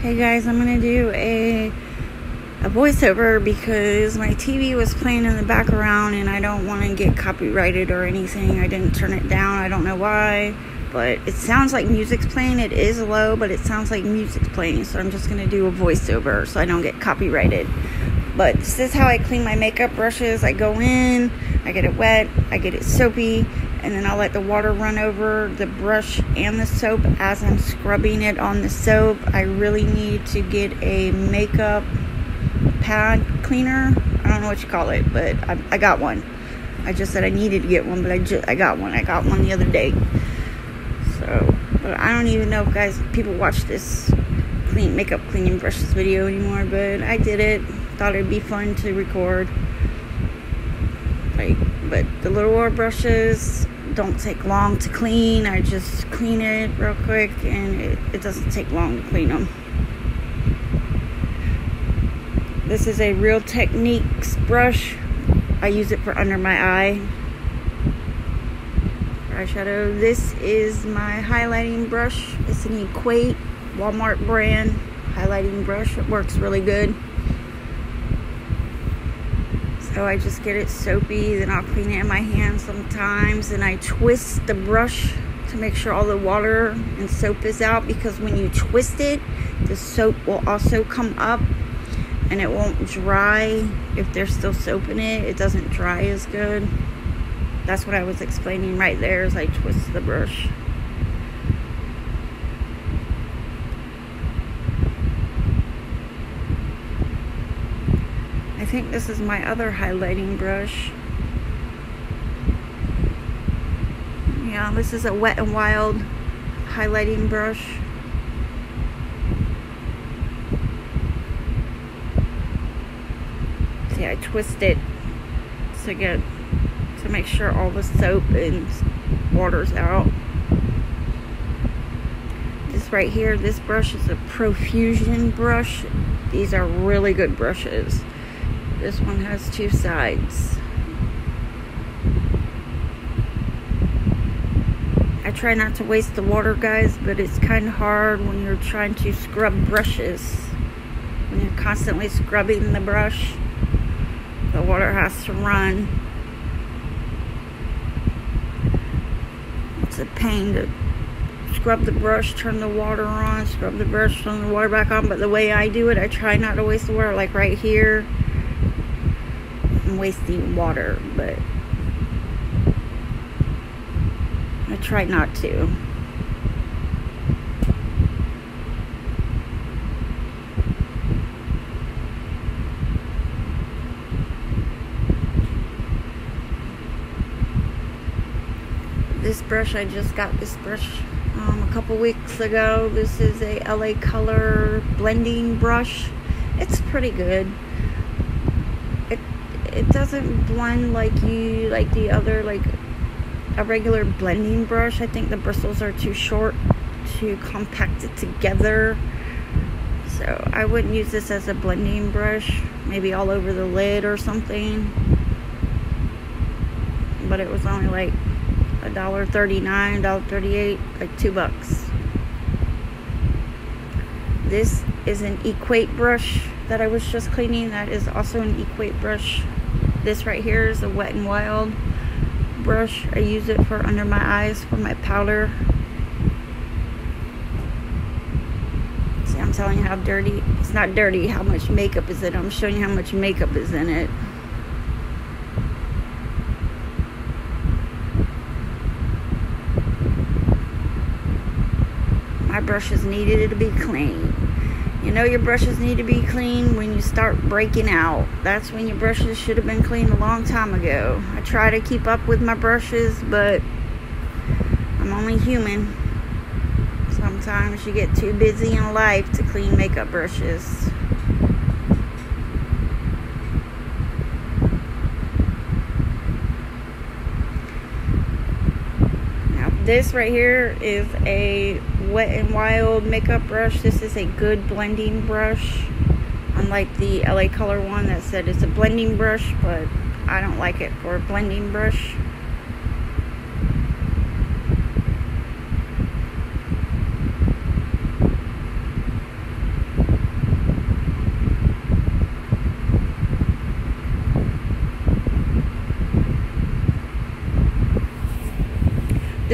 Hey guys, I'm gonna do a a voiceover because my TV was playing in the background and I don't want to get copyrighted or anything. I didn't turn it down. I don't know why, but it sounds like music's playing. It is low, but it sounds like music's playing. So I'm just gonna do a voiceover so I don't get copyrighted. But this is how I clean my makeup brushes. I go in, I get it wet, I get it soapy, and then I'll let the water run over the brush and the soap as I'm scrubbing it on the soap. I really need to get a makeup pad cleaner. I don't know what you call it, but I, I got one. I just said I needed to get one, but I just I got one. I got one the other day. So, but I don't even know if guys people watch this clean makeup cleaning brushes video anymore, but I did it thought it'd be fun to record. Like, but the little war brushes don't take long to clean. I just clean it real quick and it, it doesn't take long to clean them. This is a Real Techniques brush. I use it for under my eye. Eyeshadow. This is my highlighting brush. It's an Equate Walmart brand highlighting brush. It works really good. So I just get it soapy, then I'll clean it in my hand sometimes, and I twist the brush to make sure all the water and soap is out because when you twist it, the soap will also come up and it won't dry if there's still soap in it. It doesn't dry as good. That's what I was explaining right there as I twist the brush. Think this is my other highlighting brush. Yeah, this is a Wet n Wild highlighting brush. See, I twist it to get to make sure all the soap and water's out. This right here, this brush is a Profusion brush. These are really good brushes. This one has two sides. I try not to waste the water, guys, but it's kind of hard when you're trying to scrub brushes. When you're constantly scrubbing the brush, the water has to run. It's a pain to scrub the brush, turn the water on, scrub the brush, turn the water back on. But the way I do it, I try not to waste the water. Like right here, wasting water, but I try not to. This brush, I just got this brush um, a couple weeks ago. This is a LA Color blending brush. It's pretty good it doesn't blend like you like the other like a regular blending brush. I think the bristles are too short to compact it together. So I wouldn't use this as a blending brush maybe all over the lid or something. But it was only like a dollar 39 dollar 38 like two bucks. This is an equate brush that I was just cleaning. That is also an equate brush this right here is a Wet n Wild brush. I use it for under my eyes for my powder. See, I'm telling you how dirty, it's not dirty, how much makeup is in it. I'm showing you how much makeup is in it. My brushes needed to be clean. You know your brushes need to be clean when you start breaking out. That's when your brushes should have been cleaned a long time ago. I try to keep up with my brushes, but I'm only human. Sometimes you get too busy in life to clean makeup brushes. Now this right here is a Wet n Wild makeup brush. This is a good blending brush. Unlike the LA Color one that said it's a blending brush, but I don't like it for a blending brush.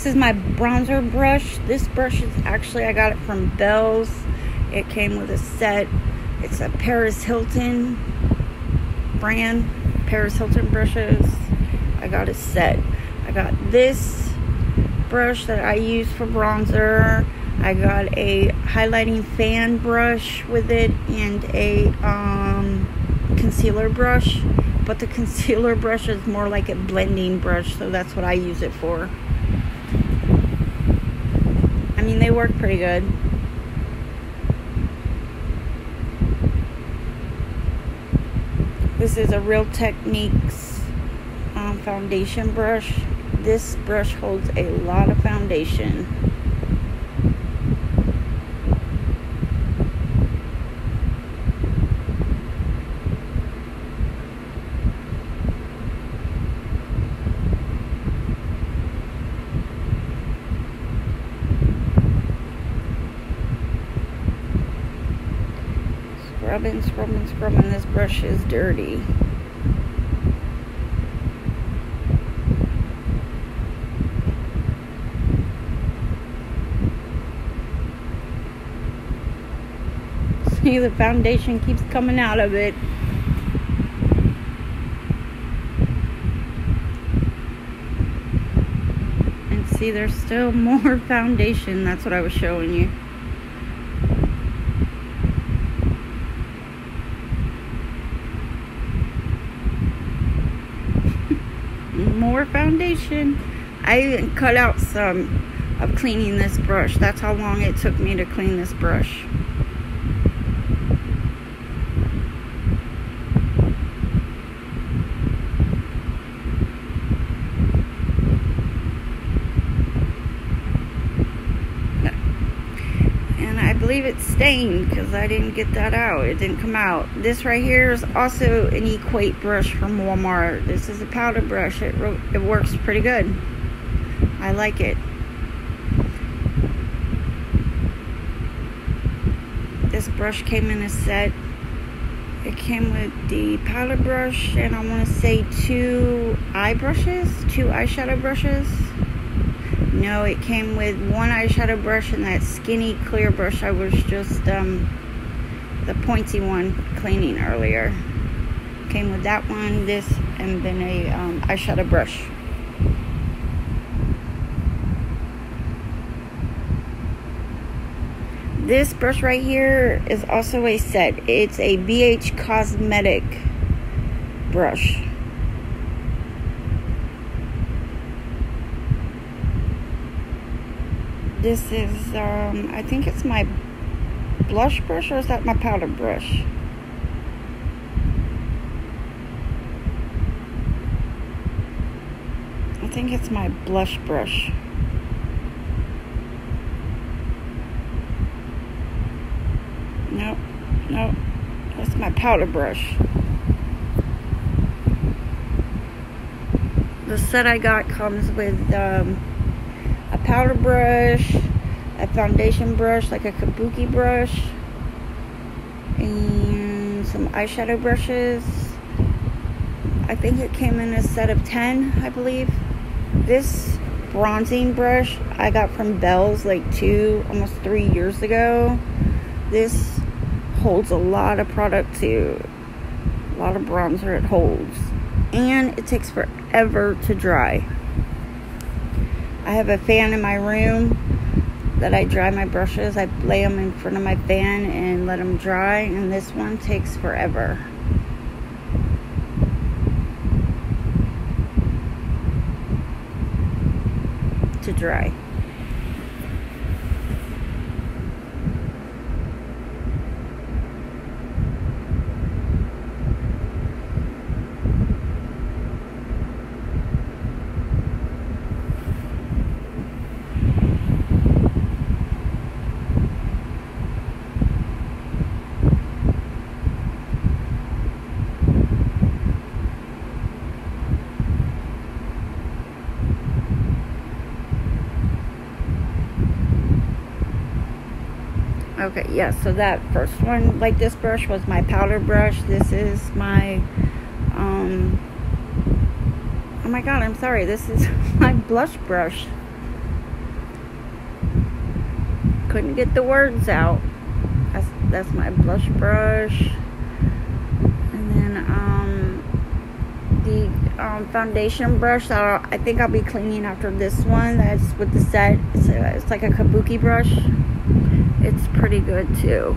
This is my bronzer brush. This brush is actually, I got it from Bell's. It came with a set. It's a Paris Hilton brand. Paris Hilton brushes. I got a set. I got this brush that I use for bronzer. I got a highlighting fan brush with it and a um, concealer brush. But the concealer brush is more like a blending brush, so that's what I use it for. Mean, they work pretty good. This is a Real Techniques um, foundation brush. This brush holds a lot of foundation. Scrubbing, scrubbing, scrubbing. This brush is dirty. See, the foundation keeps coming out of it. And see, there's still more foundation. That's what I was showing you. more foundation. I even cut out some of cleaning this brush. That's how long it took me to clean this brush. Believe it's stained because I didn't get that out. It didn't come out. This right here is also an Equate brush from Walmart. This is a powder brush. It, it works pretty good. I like it. This brush came in a set. It came with the powder brush and I want to say two eye brushes, two eyeshadow brushes. No, it came with one eyeshadow brush and that skinny clear brush I was just, um, the pointy one cleaning earlier. Came with that one, this, and then a um, eyeshadow brush. This brush right here is also a set. It's a BH Cosmetic brush. This is, um, I think it's my blush brush or is that my powder brush? I think it's my blush brush. Nope, nope, that's my powder brush. The set I got comes with um, powder brush, a foundation brush, like a kabuki brush, and some eyeshadow brushes. I think it came in a set of 10, I believe. This bronzing brush I got from Bell's like two, almost three years ago. This holds a lot of product too. A lot of bronzer it holds. And it takes forever to dry. I have a fan in my room that I dry my brushes. I lay them in front of my fan and let them dry, and this one takes forever. to dry. Okay, yeah, so that first one, like this brush, was my powder brush. This is my, um, oh my god, I'm sorry. This is my blush brush. couldn't get the words out. That's, that's my blush brush. And then um, the um, foundation brush that i think I'll be cleaning after this one. That's with the set. It's, it's like a kabuki brush. It's pretty good too.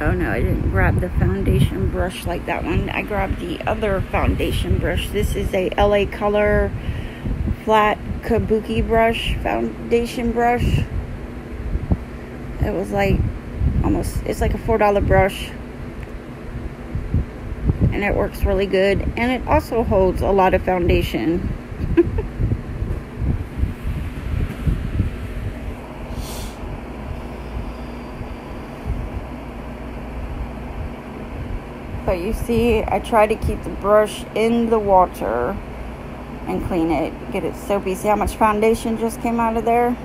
Oh no, I didn't grab the foundation brush like that one. I grabbed the other foundation brush. This is a LA Color flat kabuki brush, foundation brush. It was like almost, it's like a $4 brush. And it works really good. And it also holds a lot of foundation. But you see, I try to keep the brush in the water and clean it, get it soapy. See how much foundation just came out of there?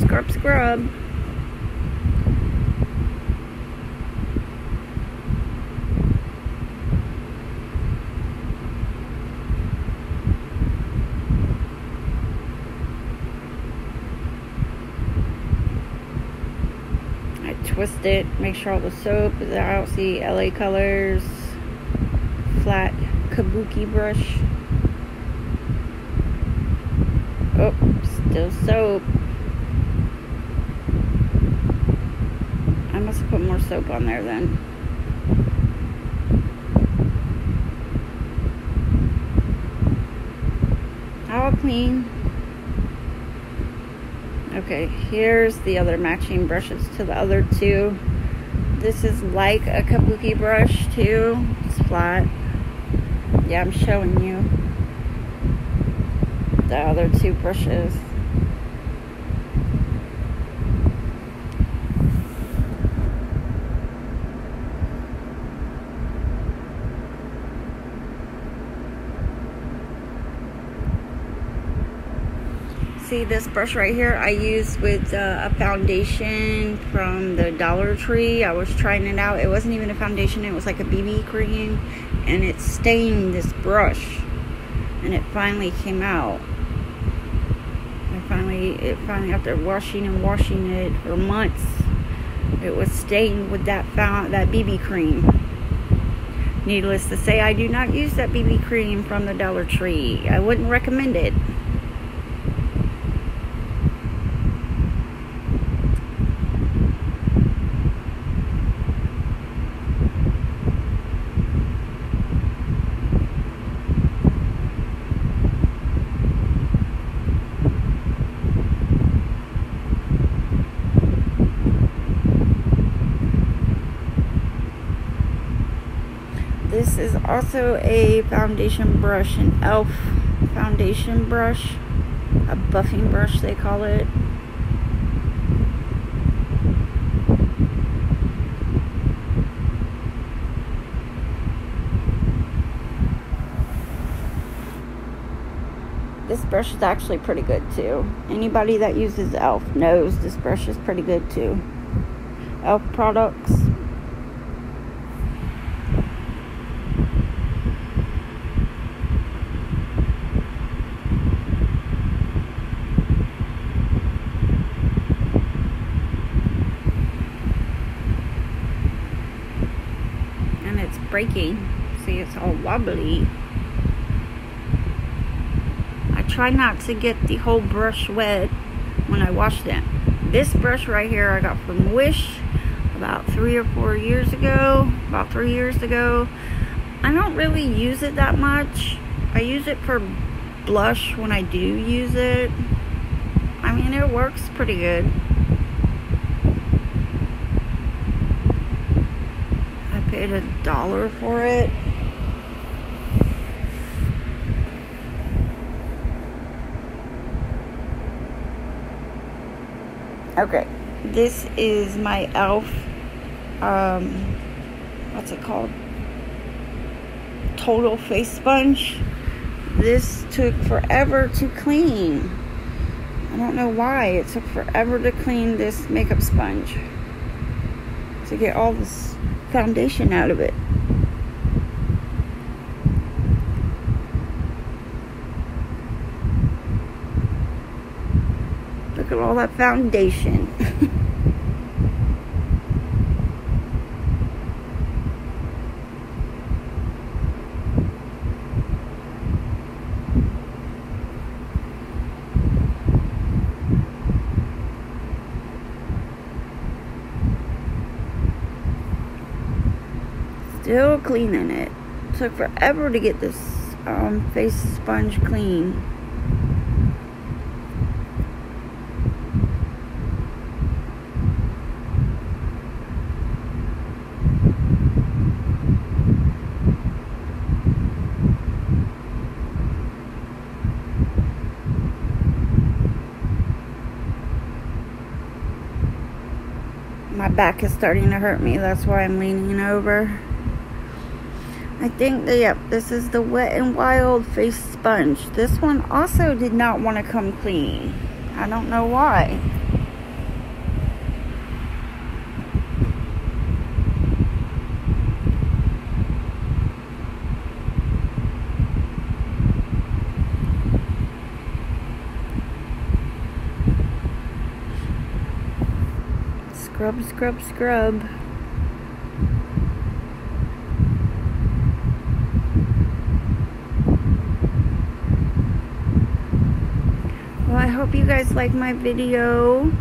Scrub, scrub, I twist it, make sure all the soap is out. See LA Colors, flat kabuki brush. Oh, still soap. I must have put more soap on there then. All clean. Okay, here's the other matching brushes to the other two. This is like a kabuki brush too. It's flat. Yeah, I'm showing you the other two brushes. See this brush right here I used with uh, a foundation from the Dollar Tree. I was trying it out. It wasn't even a foundation. It was like a BB cream. And it stained this brush. And it finally came out. I finally, it finally, after washing and washing it for months, it was stained with that, found, that BB cream. Needless to say, I do not use that BB cream from the Dollar Tree. I wouldn't recommend it. This is also a foundation brush, an e.l.f. foundation brush, a buffing brush they call it. This brush is actually pretty good too. Anybody that uses e.l.f. knows this brush is pretty good too. e.l.f. products. Breaking. See, it's all wobbly. I try not to get the whole brush wet when I wash them. This brush right here I got from Wish about three or four years ago. About three years ago. I don't really use it that much. I use it for blush when I do use it. I mean, it works pretty good. Paid a dollar for it. Okay, This is my e.l.f. Um, what's it called? Total face sponge. This took forever to clean. I don't know why. It took forever to clean this makeup sponge. To get all this foundation out of it. Look at all that foundation. Still cleaning it. Took forever to get this um, face sponge clean. my back is starting to hurt me. That's why I'm leaning over. I think that, yep, this is the Wet n Wild face sponge. This one also did not want to come clean. I don't know why. Scrub, scrub, scrub. Well, I hope you guys like my video.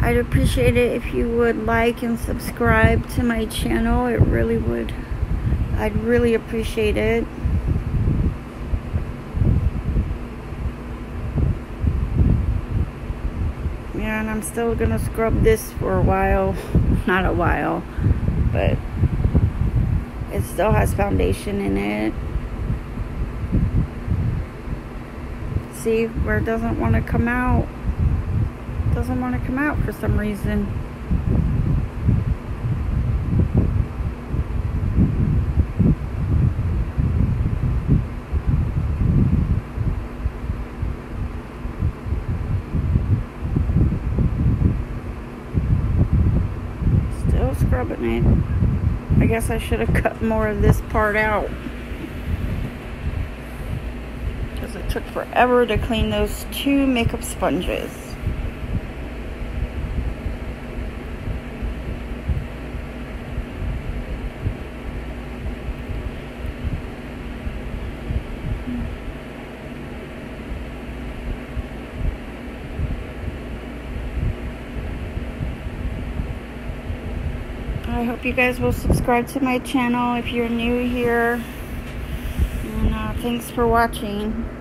I'd appreciate it if you would like and subscribe to my channel. It really would. I'd really appreciate it. Yeah, and I'm still gonna scrub this for a while. Not a while, but it still has foundation in it. See where it doesn't want to come out. Doesn't want to come out for some reason. Still scrubbing it. I guess I should have cut more of this part out. Because it took forever to clean those two makeup sponges. I hope you guys will subscribe to my channel if you're new here. And uh, thanks for watching.